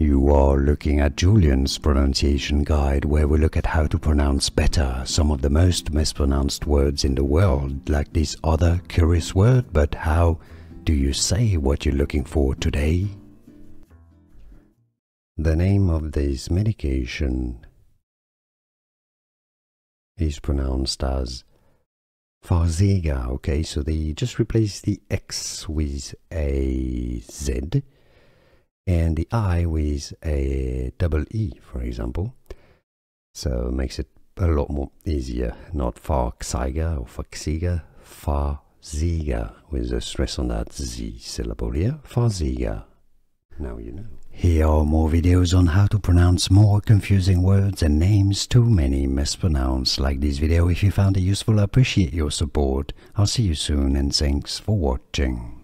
You are looking at Julien's pronunciation guide where we look at how to pronounce better some of the most mispronounced words in the world, like this other curious word, but how do you say what you're looking for today? The name of this medication is pronounced as Farxiga, okay, so they just replace the X with a Z and the I with a double E, for example. So it makes it a lot more easier, not Farxiga or Farxiga, Farxiga, with a stress on that Z syllable here, Farxiga. Now you know. Here are more videos on how to pronounce more confusing words and names too many mispronounced. Like this video if you found it useful, I appreciate your support. I'll see you soon and thanks for watching.